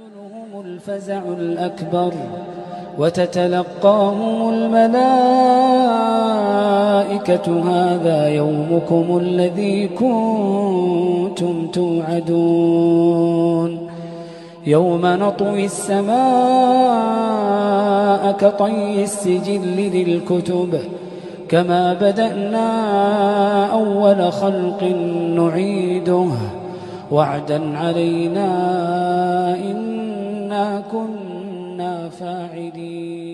يحزنهم الفزع الأكبر وتتلقاهم الملائكة هذا يومكم الذي كنتم توعدون يوم نطوي السماء كطي السجل للكتب كما بدأنا أول خلق نعيده وعدا علينا كنا فاعلين.